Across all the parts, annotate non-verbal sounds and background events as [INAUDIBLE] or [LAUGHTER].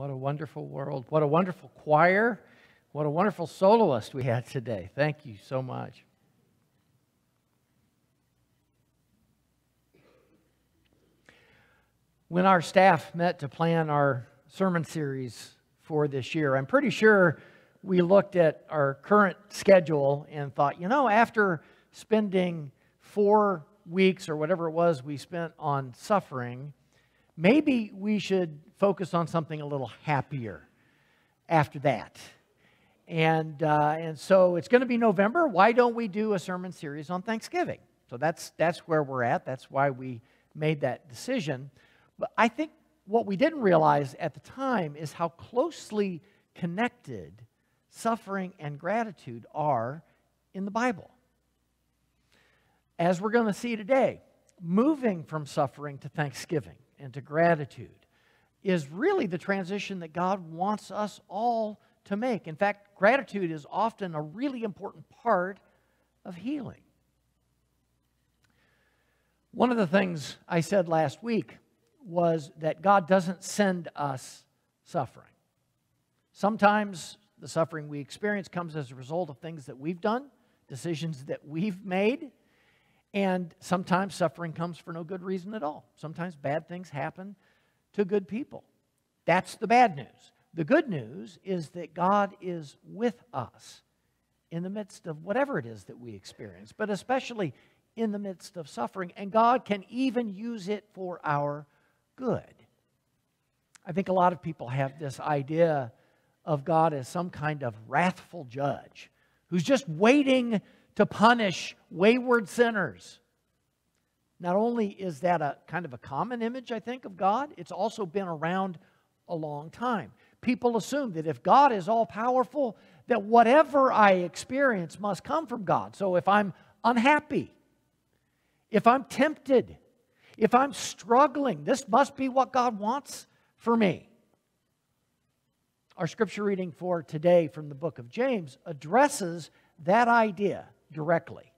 What a wonderful world. What a wonderful choir. What a wonderful soloist we had today. Thank you so much. When our staff met to plan our sermon series for this year, I'm pretty sure we looked at our current schedule and thought, you know, after spending four weeks or whatever it was we spent on suffering, maybe we should focus on something a little happier after that. And, uh, and so it's going to be November. Why don't we do a sermon series on Thanksgiving? So that's, that's where we're at. That's why we made that decision. But I think what we didn't realize at the time is how closely connected suffering and gratitude are in the Bible. As we're going to see today, moving from suffering to thanksgiving and to gratitude is really the transition that God wants us all to make. In fact, gratitude is often a really important part of healing. One of the things I said last week was that God doesn't send us suffering. Sometimes the suffering we experience comes as a result of things that we've done, decisions that we've made, and sometimes suffering comes for no good reason at all. Sometimes bad things happen to good people. That's the bad news. The good news is that God is with us in the midst of whatever it is that we experience, but especially in the midst of suffering, and God can even use it for our good. I think a lot of people have this idea of God as some kind of wrathful judge who's just waiting to punish wayward sinners. Not only is that a kind of a common image, I think, of God, it's also been around a long time. People assume that if God is all powerful, that whatever I experience must come from God. So if I'm unhappy, if I'm tempted, if I'm struggling, this must be what God wants for me. Our scripture reading for today from the book of James addresses that idea directly.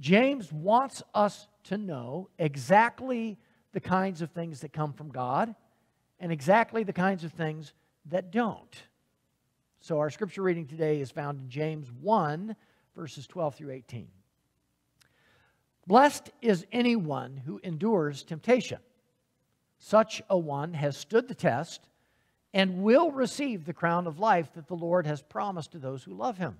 James wants us to know exactly the kinds of things that come from God and exactly the kinds of things that don't. So, our scripture reading today is found in James 1, verses 12 through 18. Blessed is anyone who endures temptation. Such a one has stood the test and will receive the crown of life that the Lord has promised to those who love him.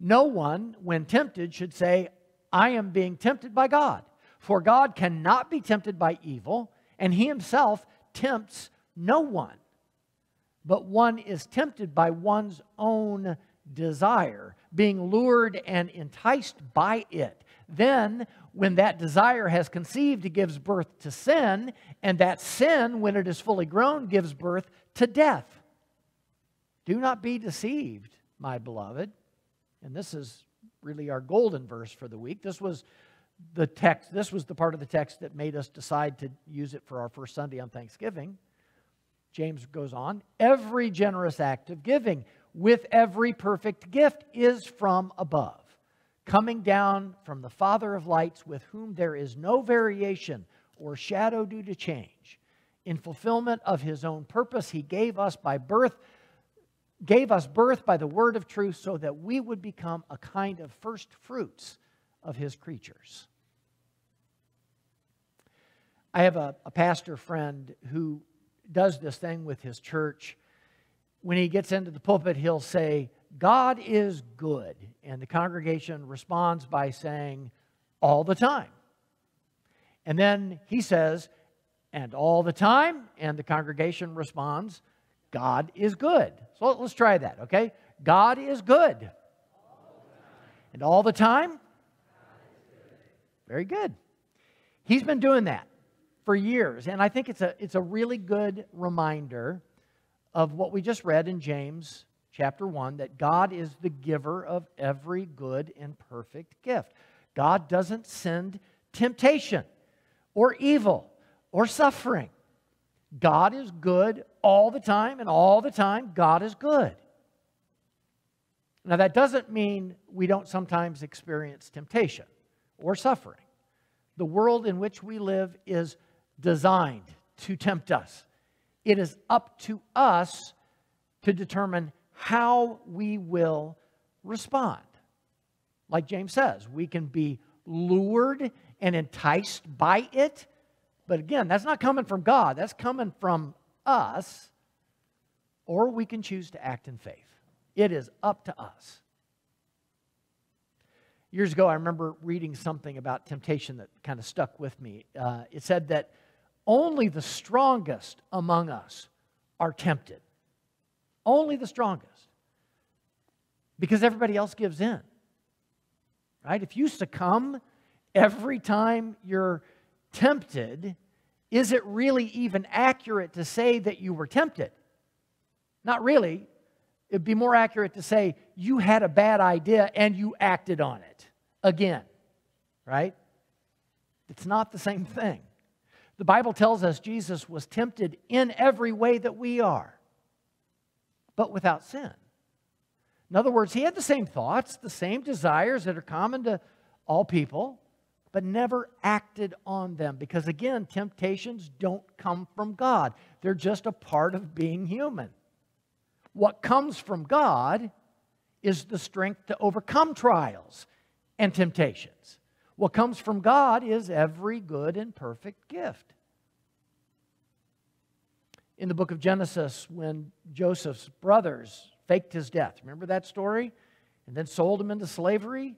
No one, when tempted, should say, I am being tempted by God. For God cannot be tempted by evil, and he himself tempts no one. But one is tempted by one's own desire, being lured and enticed by it. Then, when that desire has conceived, it gives birth to sin, and that sin, when it is fully grown, gives birth to death. Do not be deceived, my beloved. And this is really our golden verse for the week. This was the text, this was the part of the text that made us decide to use it for our first Sunday on Thanksgiving. James goes on, every generous act of giving with every perfect gift is from above, coming down from the Father of lights, with whom there is no variation or shadow due to change. In fulfillment of his own purpose, he gave us by birth gave us birth by the word of truth so that we would become a kind of first fruits of his creatures. I have a, a pastor friend who does this thing with his church. When he gets into the pulpit, he'll say, God is good. And the congregation responds by saying, all the time. And then he says, and all the time. And the congregation responds, God is good. So let's try that, okay? God is good. And all the time? Very good. He's been doing that for years. And I think it's a, it's a really good reminder of what we just read in James chapter 1 that God is the giver of every good and perfect gift. God doesn't send temptation or evil or suffering. God is good all the time, and all the time, God is good. Now, that doesn't mean we don't sometimes experience temptation or suffering. The world in which we live is designed to tempt us It is up to us to determine how we will respond. Like James says, we can be lured and enticed by it, but again, that's not coming from God, that's coming from us. Or we can choose to act in faith. It is up to us. Years ago, I remember reading something about temptation that kind of stuck with me. Uh, it said that only the strongest among us are tempted. Only the strongest. Because everybody else gives in. Right? If you succumb every time you're tempted, is it really even accurate to say that you were tempted? Not really it'd be more accurate to say you had a bad idea and you acted on it again, right? It's not the same thing. The Bible tells us Jesus was tempted in every way that we are, but without sin. In other words, he had the same thoughts, the same desires that are common to all people, but never acted on them. Because again, temptations don't come from God, they're just a part of being human. What comes from God is the strength to overcome trials and temptations. What comes from God is every good and perfect gift. In the book of Genesis, when Joseph's brothers faked his death, remember that story? And then sold him into slavery?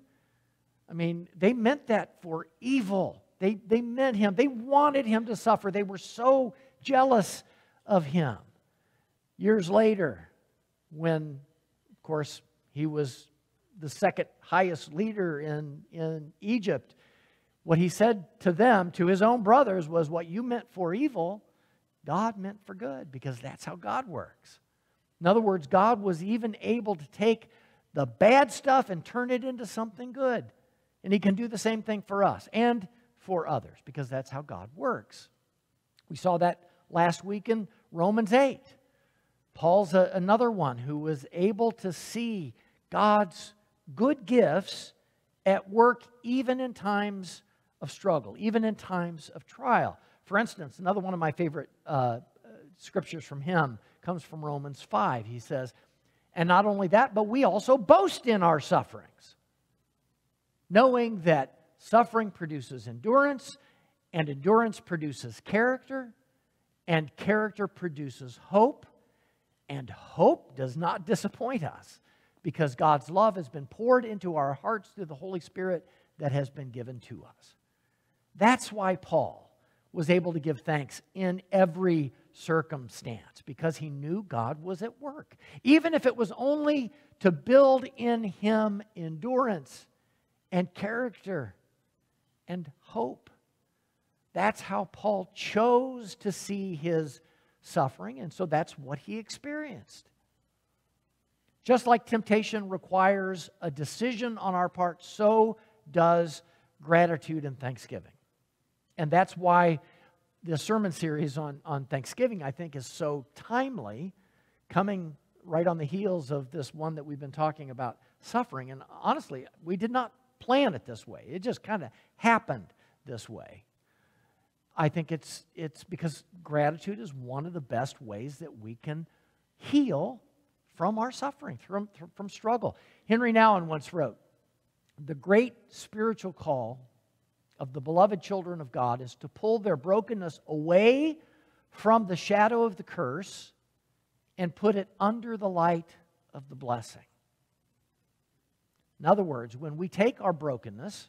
I mean, they meant that for evil. They, they meant him. They wanted him to suffer. They were so jealous of him. Years later, when, of course, he was the second highest leader in, in Egypt, what he said to them, to his own brothers, was what you meant for evil, God meant for good, because that's how God works. In other words, God was even able to take the bad stuff and turn it into something good. And he can do the same thing for us and for others, because that's how God works. We saw that last week in Romans 8. Paul's a, another one who was able to see God's good gifts at work even in times of struggle, even in times of trial. For instance, another one of my favorite uh, scriptures from him comes from Romans 5. He says, And not only that, but we also boast in our sufferings, knowing that suffering produces endurance, and endurance produces character, and character produces hope and hope does not disappoint us because God's love has been poured into our hearts through the Holy Spirit that has been given to us. That's why Paul was able to give thanks in every circumstance because he knew God was at work. Even if it was only to build in him endurance and character and hope. That's how Paul chose to see his suffering, and so that's what he experienced. Just like temptation requires a decision on our part, so does gratitude and thanksgiving. And that's why the sermon series on, on Thanksgiving, I think, is so timely, coming right on the heels of this one that we've been talking about suffering. And honestly, we did not plan it this way, it just kind of happened this way. I think it's, it's because gratitude is one of the best ways that we can heal from our suffering, from, from struggle. Henry Nouwen once wrote The great spiritual call of the beloved children of God is to pull their brokenness away from the shadow of the curse and put it under the light of the blessing. In other words, when we take our brokenness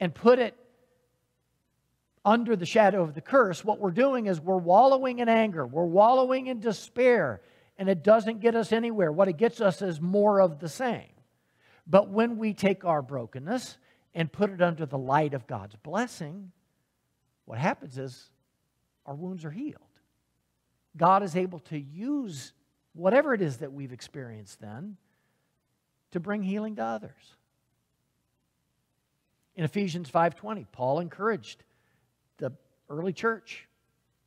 and put it under the shadow of the curse, what we're doing is we're wallowing in anger, we're wallowing in despair, and it doesn't get us anywhere. What it gets us is more of the same. But when we take our brokenness and put it under the light of God's blessing, what happens is our wounds are healed. God is able to use whatever it is that we've experienced then to bring healing to others. In Ephesians 5:20, Paul encouraged the early church,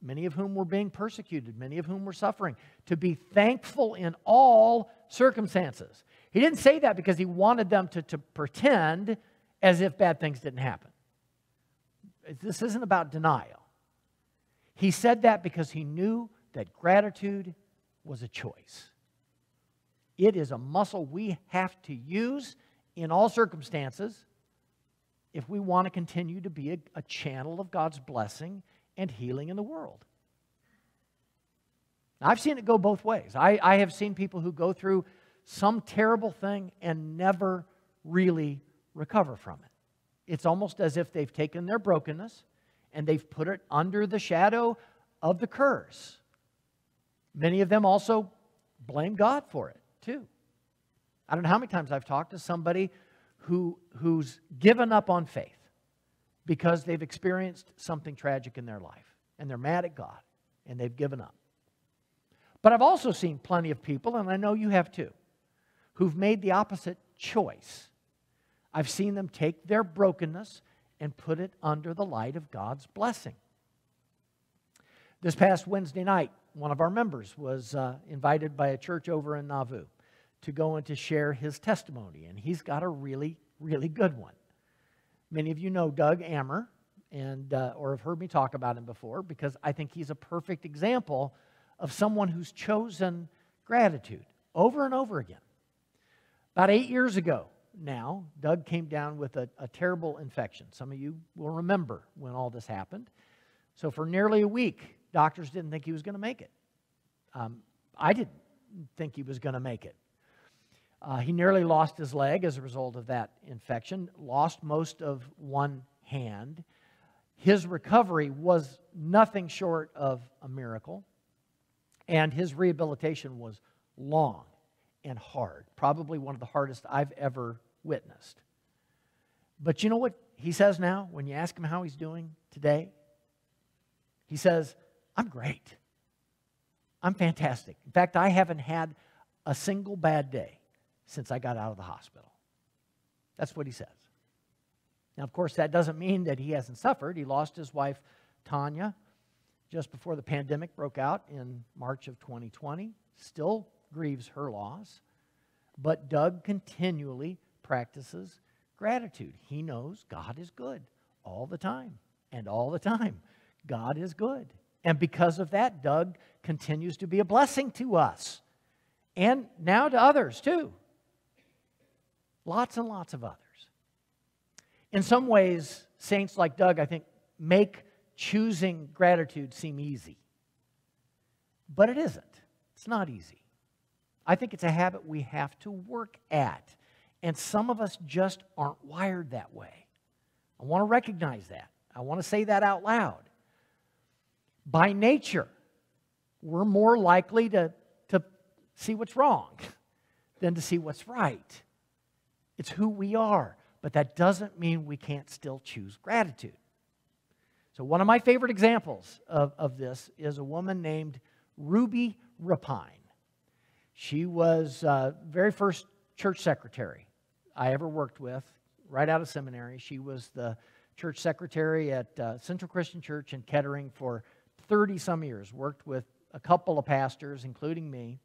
many of whom were being persecuted, many of whom were suffering, to be thankful in all circumstances. He didn't say that because he wanted them to, to pretend as if bad things didn't happen. This isn't about denial. He said that because he knew that gratitude was a choice. It is a muscle we have to use in all circumstances if we want to continue to be a, a channel of God's blessing and healing in the world. I've seen it go both ways. I, I have seen people who go through some terrible thing and never really recover from it. It's almost as if they've taken their brokenness and they've put it under the shadow of the curse. Many of them also blame God for it, too. I don't know how many times I've talked to somebody who, who's given up on faith because they've experienced something tragic in their life and they're mad at God and they've given up. But I've also seen plenty of people, and I know you have too, who've made the opposite choice. I've seen them take their brokenness and put it under the light of God's blessing. This past Wednesday night, one of our members was uh, invited by a church over in Nauvoo to go and to share his testimony, and he's got a really, really good one. Many of you know Doug Ammer, and uh, or have heard me talk about him before, because I think he's a perfect example of someone who's chosen gratitude over and over again. About eight years ago now, Doug came down with a, a terrible infection. Some of you will remember when all this happened. So, for nearly a week, doctors didn't think he was going to make it. Um, I didn't think he was going to make it. Uh, he nearly lost his leg as a result of that infection, lost most of one hand. His recovery was nothing short of a miracle, and his rehabilitation was long and hard, probably one of the hardest I've ever witnessed. But you know what he says now when you ask him how he's doing today? He says, I'm great. I'm fantastic. In fact, I haven't had a single bad day since I got out of the hospital. That's what he says. Now, of course, that doesn't mean that he hasn't suffered. He lost his wife, Tanya, just before the pandemic broke out in March of 2020. Still grieves her loss. But Doug continually practices gratitude. He knows God is good all the time. And all the time, God is good. And because of that, Doug continues to be a blessing to us and now to others too. Lots and lots of others. In some ways, saints like Doug, I think, make choosing gratitude seem easy. But it isn't. It's not easy. I think it's a habit we have to work at. And some of us just aren't wired that way. I want to recognize that. I want to say that out loud. By nature, we're more likely to, to see what's wrong [LAUGHS] than to see what's right. It's who we are. But that doesn't mean we can't still choose gratitude. So, one of my favorite examples of, of this is a woman named Ruby Rapine. She was uh, very first church secretary I ever worked with right out of seminary. She was the church secretary at uh, Central Christian Church in Kettering for 30 some years, worked with a couple of pastors, including me.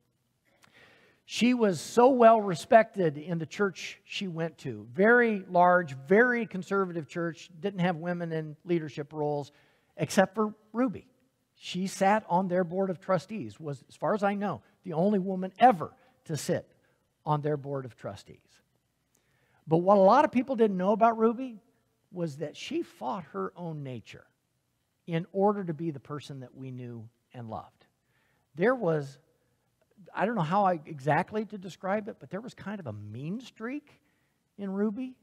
She was so well respected in the church she went to. Very large, very conservative church, didn't have women in leadership roles except for Ruby. She sat on their board of trustees, was, as far as I know, the only woman ever to sit on their board of trustees. But what a lot of people didn't know about Ruby was that she fought her own nature in order to be the person that we knew and loved. There was I don't know how I, exactly to describe it, but there was kind of a mean streak in Ruby.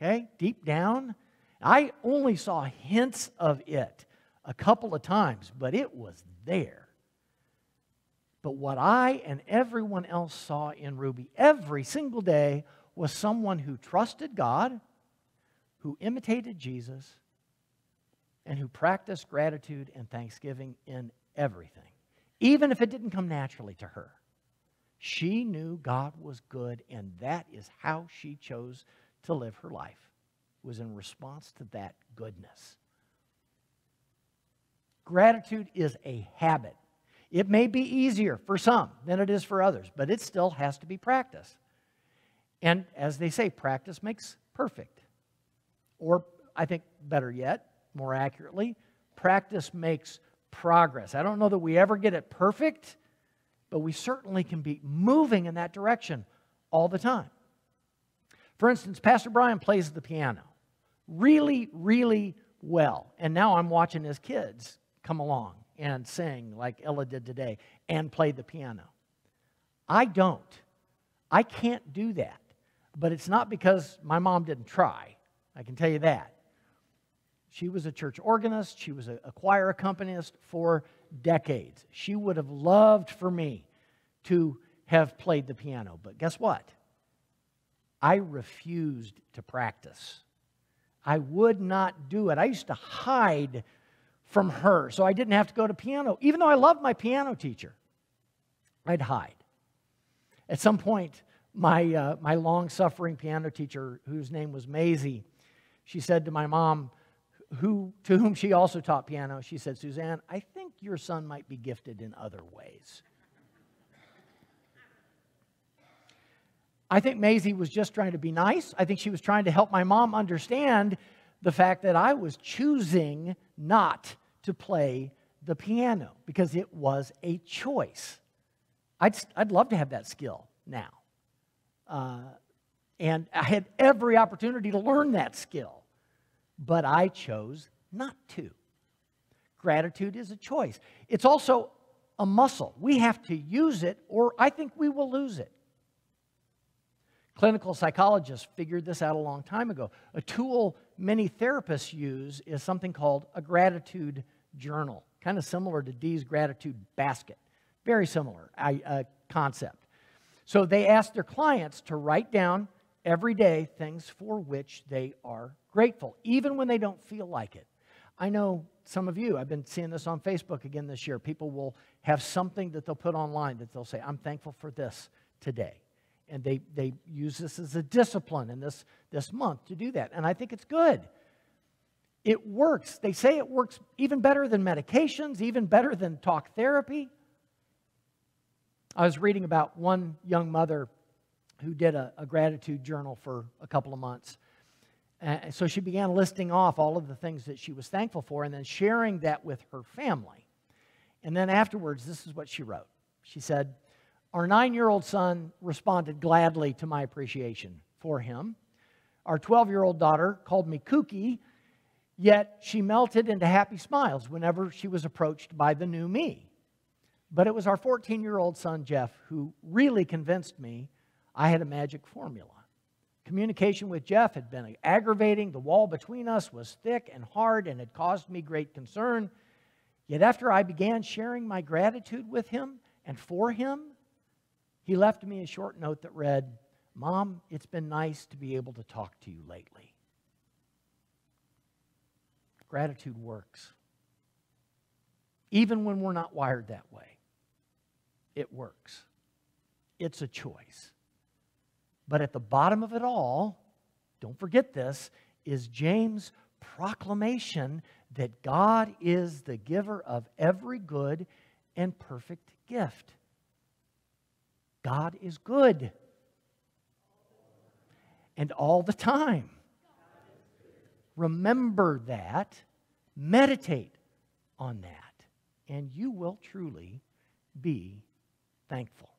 Okay, deep down. I only saw hints of it a couple of times, but it was there. But what I and everyone else saw in Ruby every single day was someone who trusted God, who imitated Jesus, and who practiced gratitude and thanksgiving in everything even if it didn't come naturally to her. She knew God was good, and that is how she chose to live her life, was in response to that goodness. Gratitude is a habit. It may be easier for some than it is for others, but it still has to be practiced. And as they say, practice makes perfect. Or, I think better yet, more accurately, practice makes progress. I don't know that we ever get it perfect, but we certainly can be moving in that direction all the time. For instance, Pastor Brian plays the piano really, really well. And now I'm watching his kids come along and sing like Ella did today and play the piano. I don't. I can't do that. But it's not because my mom didn't try. I can tell you that. She was a church organist, she was a, choir accompanist for decades. She would have loved for me to have played the piano. But guess what? I refused to practice. I would not do it. I used to hide from her so I didn't have to go to piano, even though I loved my piano teacher. I'd hide. At some point, my, uh, my long suffering piano teacher, whose name was Maisie, she said to my mom, who, to whom she also taught piano, she said, Suzanne, I think your son might be gifted in other ways. I think Maisie was just trying to be nice. I think she was trying to help my mom understand the fact that I was choosing not to play the piano because it was a choice. I'd, I'd love to have that skill now. Uh, and I had every opportunity to learn that skill but I chose not to. Gratitude is a choice. It's also a muscle. We have to use it, or I think we will lose it. Clinical psychologists figured this out a long time ago. A tool many therapists use is something called a gratitude journal, kind of similar to Dee's gratitude basket. Very similar uh, concept. So they ask their clients to write down every day things for which they are grateful, even when they don't feel like it. I know some of you, I've been seeing this on Facebook again this year. People will have something that they'll put online that they'll say, I'm thankful for this today. And they, they use this as a discipline in this, this month to do that. And I think it's good. It works. They say it works even better than medications, even better than talk therapy. I was reading about one young mother who did a, a gratitude journal for a couple of months. Uh, so she began listing off all of the things that she was thankful for and then sharing that with her family. And then afterwards, this is what she wrote. She said, Our nine year old son responded gladly to my appreciation for him. Our 12 year old daughter called me kooky, yet she melted into happy smiles whenever she was approached by the new me. But it was our 14 year old son, Jeff, who really convinced me I had a magic formula. Communication with Jeff had been aggravating. The wall between us was thick and hard and had caused me great concern. Yet after I began sharing my gratitude with him and for him, he left me a short note that read, Mom, it's been nice to be able to talk to you lately. Gratitude works. Even when we're not wired that way, it works. It's a choice. But at the bottom of it all, don't forget this, is James' proclamation that God is the giver of every good and perfect gift. God is good. And all the time. Remember that, meditate on that, and you will truly be thankful.